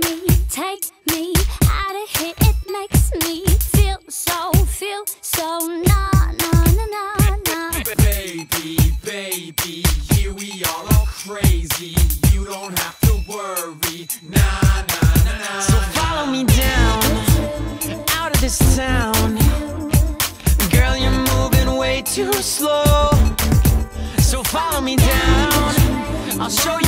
take me out of here. It makes me feel so, feel so na na na na na. Baby, baby, here we all are crazy. You don't have to worry. Nah, nah, nah, nah. So follow me down, out of this town. Girl, you're moving way too slow. So follow me down, I'll show you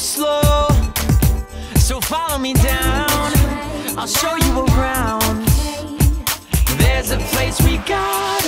slow. So follow me down, I'll show you around. There's a place we got